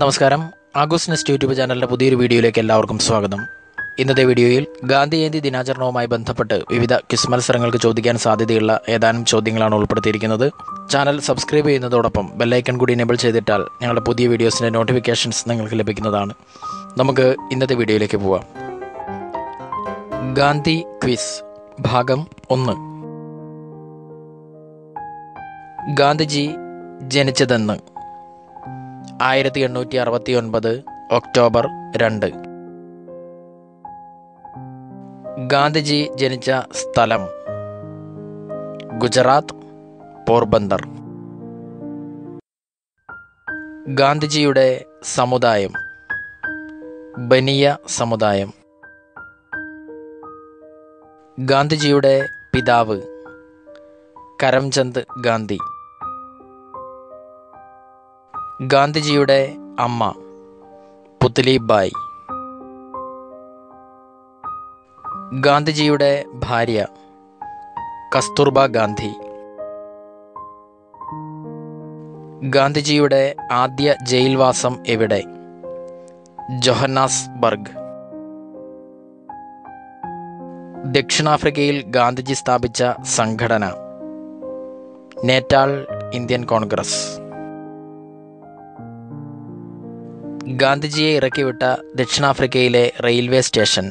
നമസ്കാരം. ആഗോസ് nest YouTube ചാനലിന്റെ പുതിയൊരു വീഡിയോയിലേക്ക് എല്ലാവർക്കും സ്വാഗതം. ഇന്നത്തെ വീഡിയോയിൽ ഗാന്ധി ജയന്തി ദിനാചരണവുമായി ബന്ധപ്പെട്ട് വിവിധ ക്വിസ് മത്സരങ്ങൾക്ക് ചോദിക്കാൻ സാധ്യതയുള്ള ഏതാനും ചോദ്യങ്ങളാണ് ഉൾപ്പെടുത്തിയിരിക്കുന്നത്. ചാനൽ സബ്സ്ക്രൈബ് ചെയ്യുന്നതോടൊപ്പം ബെല്ലൈക്കൺ കൂടി എനേബിൾ ചെയ്തിട്ടാൽ ഞങ്ങളുടെ പുതിയ വീഡിയോസിന്റെ നോട്ടിഫിക്കേഷൻസ് നിങ്ങൾക്ക് ലഭിക്കുന്നതാണ്. നമുക്ക് ഇന്നത്തെ വീഡിയോയിലേക്ക് പോവാം. ഗാന്ധി ക്വിസ് ഭാഗം ഒന്ന്. ഗാന്ധിജി ജനിച്ചതെന്ന്. ആയിരത്തി എണ്ണൂറ്റി അറുപത്തി ഒൻപത് ഒക്ടോബർ രണ്ട്. ഗാന്ധിജി ജനിച്ച സ്ഥലം ഗുജറാത്ത് പോർബന്ദർ. ഗാന്ധിജിയുടെ സമുദായം ബനിയ സമുദായം. ഗാന്ധിജിയുടെ പിതാവ് കരംചന്ദ് ഗാന്ധി. ഗാന്ധിജിയുടെ അമ്മ പുത്ലിബായ് ഗാന്ധിജിയുടെ ഭാര്യ കസ്തൂർബ ഗാന്ധി. ഗാന്ധിജിയുടെ ആദ്യ ജയിൽവാസം എവിടെ? ജൊഹന്നാസ്ബർഗ്. ദക്ഷിണാഫ്രിക്കയിൽ ഗാന്ധിജി സ്ഥാപിച്ച സംഘടന. Natal Indian Congress. ഗാന്ധിജിയെ ഇറക്കിവിട്ട ദക്ഷിണാഫ്രിക്കയിലെ റെയിൽവേ സ്റ്റേഷൻ.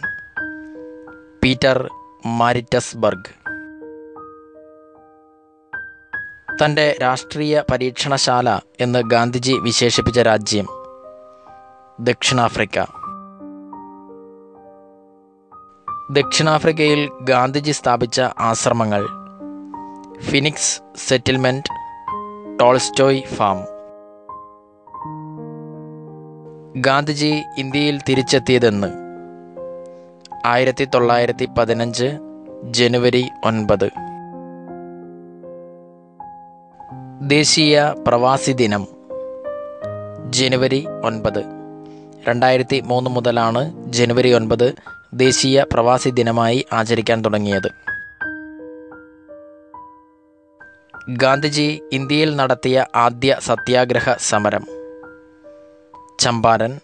പീറ്റർ മാരിറ്റസ്ബർഗ്. തന്റെ രാഷ്ട്രീയ പരീക്ഷണശാല എന്ന് ഗാന്ധിജി വിശേഷിപ്പിച്ച രാജ്യം ദക്ഷിണാഫ്രിക്ക. ദക്ഷിണാഫ്രിക്കയിൽ ഗാന്ധിജി സ്ഥാപിച്ച ആശ്രമങ്ങൾ Phoenix settlement Tolstoy farm. Gandhiji ഇന്ത്യയിൽ തിരിച്ചെത്തിയതെന്ന് ആയിരത്തി തൊള്ളായിരത്തി പതിനഞ്ച് ജനുവരി ഒൻപത്. ദേശീയ പ്രവാസി ദിനം ജനുവരി ഒൻപത്. രണ്ടായിരത്തി മൂന്ന് മുതലാണ് ജനുവരി ഒൻപത് ദേശീയ പ്രവാസി ദിനമായി ആചരിക്കാൻ തുടങ്ങിയത്. ഗാന്ധിജി ഇന്ത്യയിൽ നടത്തിയ ആദ്യ സത്യാഗ്രഹ സമരം ചമ്പാരൻ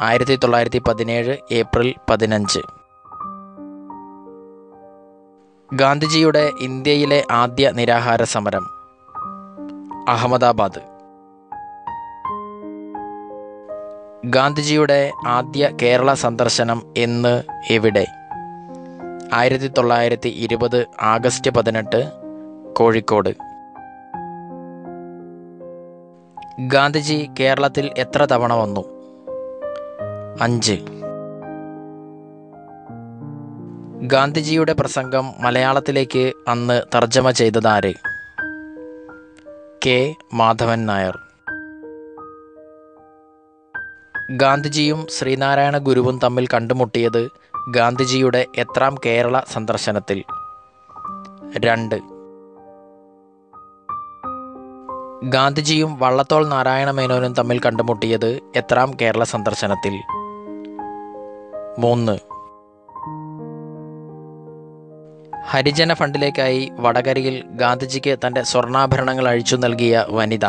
ആയിരത്തി തൊള്ളായിരത്തി പതിനേഴ് ഏപ്രിൽ പതിനഞ്ച്. ഗാന്ധിജിയുടെ ഇന്ത്യയിലെ ആദ്യ നിരാഹാര സമരം അഹമ്മദാബാദ്. ഗാന്ധിജിയുടെ ആദ്യ കേരള സന്ദർശനം എന്ന് എവിടെ? ആയിരത്തി തൊള്ളായിരത്തി ഇരുപത് ആഗസ്റ്റ് പതിനെട്ട് കോഴിക്കോട്. ഗാന്ധിജി കേരളത്തിൽ എത്ര തവണ വന്നു? അഞ്ച്. ഗാന്ധിജിയുടെ പ്രസംഗം മലയാളത്തിലേക്ക് അന്ന് തർജമ ചെയ്തതാര്? കെ. മാധവൻ നായർ. ഗാന്ധിജിയും ശ്രീനാരായണ ഗുരുവും തമ്മിൽ കണ്ടുമുട്ടിയത് ഗാന്ധിജിയുടെ എത്രാം കേരള സന്ദർശനത്തിൽ? രണ്ട്. ഗാന്ധിജിയും വള്ളത്തോൾ നാരായണ മേനോനും തമ്മിൽ കണ്ടുമുട്ടിയത് എത്രാം കേരള സന്ദർശനത്തിൽ? മൂന്ന്. ഹരിജന ഫണ്ടിലേക്കായി വടകരയിൽ ഗാന്ധിജിക്ക് തന്റെ സ്വർണാഭരണങ്ങൾ അഴിച്ചു നൽകിയ വനിത.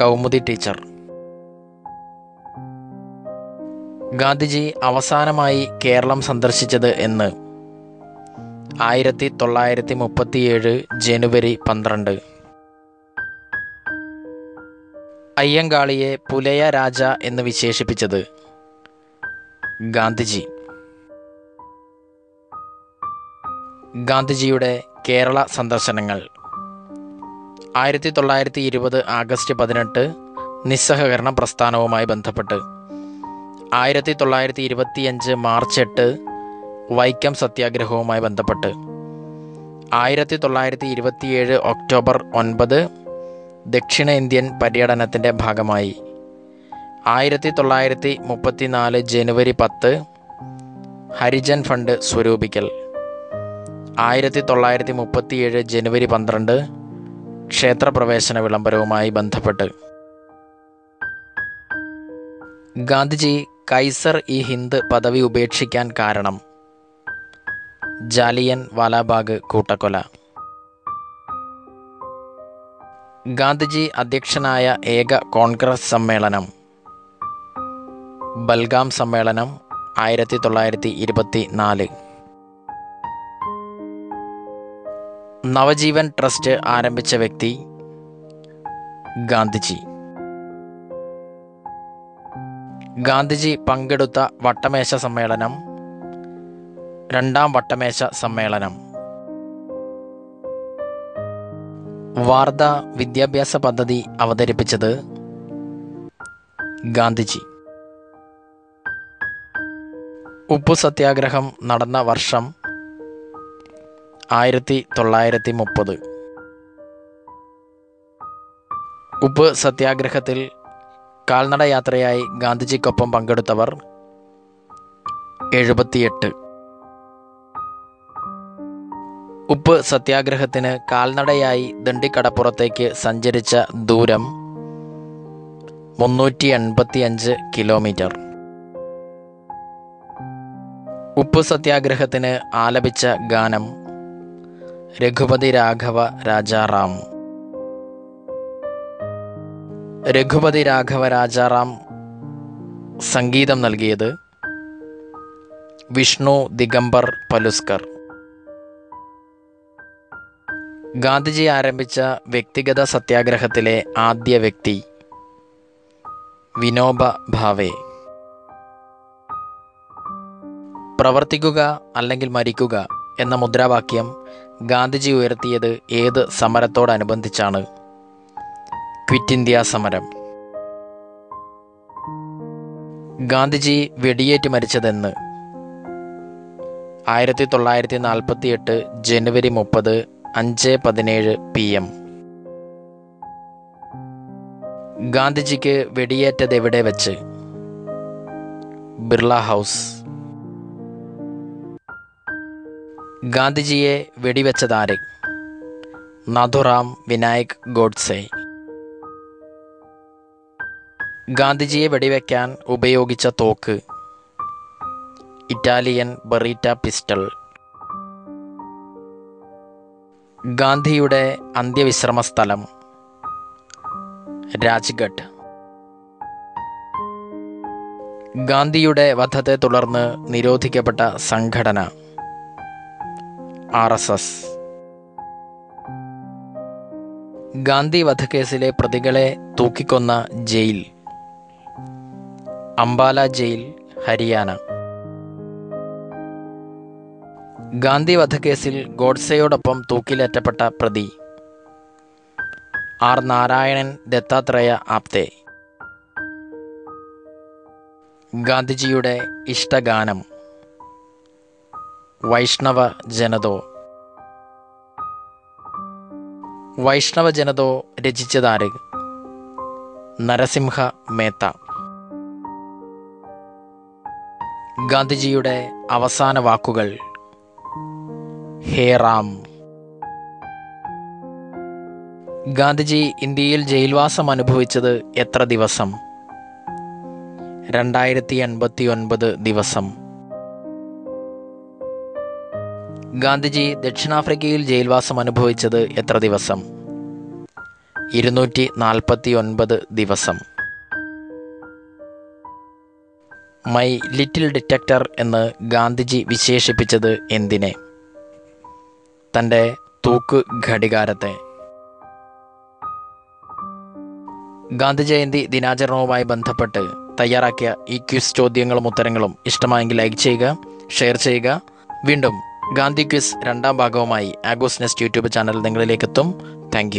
കൗമുദി ടീച്ചർ. ഗാന്ധിജി അവസാനമായി കേരളം സന്ദർശിച്ചത് എന്ന്. ആയിരത്തി തൊള്ളായിരത്തി മുപ്പത്തിയേഴ് ജനുവരി പന്ത്രണ്ട്. അയ്യങ്കാളിയെ പുലയ രാജ എന്ന് വിശേഷിപ്പിച്ചത് ഗാന്ധിജി. ഗാന്ധിജിയുടെ കേരള സന്ദർശനങ്ങൾ. ആയിരത്തി തൊള്ളായിരത്തി ഇരുപത് ആഗസ്റ്റ് പതിനെട്ട് നിസ്സഹകരണ പ്രസ്ഥാനവുമായി ബന്ധപ്പെട്ട്. ആയിരത്തി തൊള്ളായിരത്തി ഇരുപത്തിയഞ്ച് മാർച്ച് എട്ട് വൈക്കം സത്യാഗ്രഹവുമായി ബന്ധപ്പെട്ട്. ആയിരത്തി തൊള്ളായിരത്തി ഇരുപത്തിയേഴ് ഒക്ടോബർ ഒൻപത് ദക്ഷിണേന്ത്യൻ പര്യടനത്തിന്റെ ഭാഗമായി. ആയിരത്തി തൊള്ളായിരത്തി മുപ്പത്തിനാല് ജനുവരി പത്ത് ഹരിജൻ ഫണ്ട് സ്വരൂപിക്കൽ. ആയിരത്തി തൊള്ളായിരത്തി മുപ്പത്തിയേഴ് ജനുവരി പന്ത്രണ്ട് ക്ഷേത്രപ്രവേശന വിളംബരവുമായി ബന്ധപ്പെട്ട്. ഗാന്ധിജി കൈസർ ഇ ഹിന്ദ് പദവി ഉപേക്ഷിക്കാൻ കാരണം. ജാലിയൻ വാലാബാഗ് കൂട്ടക്കൊല. ഗാന്ധിജി അധ്യക്ഷനായ ഏക കോൺഗ്രസ് സമ്മേളനം. ബൽഗാം സമ്മേളനം ആയിരത്തി തൊള്ളായിരത്തി ഇരുപത്തി നാല് നവജീവൻ ട്രസ്റ്റ് ആരംഭിച്ച വ്യക്തി ഗാന്ധിജി. ഗാന്ധിജി പങ്കെടുത്ത വട്ടമേശ സമ്മേളനം രണ്ടാം വട്ടമേശ സമ്മേളനം. വാർധ വിദ്യാഭ്യാസ പദ്ധതി അവതരിപ്പിച്ചത് ഗാന്ധിജി. ഉപ്പു സത്യാഗ്രഹം നടന്ന വർഷം ആയിരത്തി തൊള്ളായിരത്തി മുപ്പത് ഉപ്പ് സത്യാഗ്രഹത്തിൽ കാൽനടയാത്രയായി ഗാന്ധിജിക്കൊപ്പം പങ്കെടുത്തവർ എഴുപത്തിയെട്ട്. ഉപ്പ് സത്യാഗ്രഹത്തിന് കാൽനടയായി ദണ്ഡിക്കടപ്പുറത്തേക്ക് സഞ്ചരിച്ച ദൂരം മുന്നൂറ്റി എൺപത്തി അഞ്ച് കിലോമീറ്റർ. ഉപ്പ് സത്യാഗ്രഹത്തിന് ആലപിച്ച ഗാനം രഘുപതി രാഘവ രാജാറാം. രഘുപതി രാഘവ രാജാറാം സംഗീതം നൽകിയത് വിഷ്ണു ദിഗംബർ പലുസ്കർ. ഗാന്ധിജി ആരംഭിച്ച വ്യക്തിഗത സത്യാഗ്രഹത്തിലെ ആദ്യ വ്യക്തി വിനോബ ഭാവെ. പ്രവർത്തിക്കുക അല്ലെങ്കിൽ മരിക്കുക എന്ന മുദ്രാവാക്യം ഗാന്ധിജി ഉയർത്തിയത് ഏത് സമരത്തോടനുബന്ധിച്ചാണ്? ക്വിറ്റ് ഇന്ത്യ സമരം. ഗാന്ധിജി വെടിയേറ്റ് മരിച്ചതെന്ന്. ആയിരത്തി തൊള്ളായിരത്തി നാൽപ്പത്തി എട്ട് ജനുവരി മുപ്പത് അഞ്ച് പതിനേഴ് പി എം. ഗാന്ധിജിക്ക് വെടിയേറ്റത് എവിടെ വെച്ച്? ബിർള ഹൗസ്. ഗാന്ധിജിയെ വെടിവെച്ചതാര്? നാഥുറാം വിനായക് ഗോഡ്സെ. ഗാന്ധിജിയെ വെടിവെക്കാൻ ഉപയോഗിച്ച തോക്ക്. Italian Beretta pistol. ഗാന്ധിയുടെ അന്ത്യവിശ്രമ സ്ഥലം രാജ്ഘട്ട്. ഗാന്ധിയുടെ വധത്തെ തുടർന്ന് നിരോധിക്കപ്പെട്ട സംഘടന ആർ എസ് എസ്. ഗാന്ധി വധക്കേസിലെ പ്രതികളെ തൂക്കിക്കൊന്ന ജയിൽ അംബാല ജയിൽ ഹരിയാന. ഗാന്ധി വധക്കേസിൽ ഗോഡ്സെയോടൊപ്പം തൂക്കിലേറ്റപ്പെട്ട പ്രതി. ആർ നാരായണൻ ദത്താത്രേയ ആപ്തേ. ഗാന്ധിജിയുടെ ഇഷ്ടഗാനം. വൈഷ്ണവ ജനതോ. വൈഷ്ണവ ജനതോ രചിച്ചതാര്? നരസിംഹ മേത്ത. ഗാന്ധിജിയുടെ അവസാന വാക്കുകൾ. ഹേ റാം ഗാന്ധിജി ഇന്ത്യയിൽ ജയിൽവാസം അനുഭവിച്ചത് എത്ര ദിവസം? രണ്ടായിരത്തി എൺപത്തി ഒൻപത് ദിവസം. ഗാന്ധിജി ദക്ഷിണാഫ്രിക്കയിൽ ജയിൽവാസം അനുഭവിച്ചത് എത്ര ദിവസം? ഇരുന്നൂറ്റി നാൽപ്പത്തി ഒൻപത് ദിവസം. മൈ ലിറ്റിൽ ഡിറ്റക്ടർ എന്ന് ഗാന്ധിജി വിശേഷിപ്പിച്ചത് എന്തിനെ? തന്റെ തൂക്ക് ഘടികാരത്തെ. ഗാന്ധി ജയന്തി ദിനാചരണവുമായി ബന്ധപ്പെട്ട് തയ്യാറാക്കിയ ഈ ക്വിസ് ചോദ്യങ്ങളും ഉത്തരങ്ങളും ഇഷ്ടമായെങ്കിൽ ലൈക്ക് ചെയ്യുക ഷെയർ ചെയ്യുക. വീണ്ടും ഗാന്ധി ക്വിസ് രണ്ടാം ഭാഗവുമായി ആഗോസ് നെസ്റ്റ് യൂട്യൂബ് ചാനൽ നിങ്ങളിലേക്ക് എത്തും താങ്ക്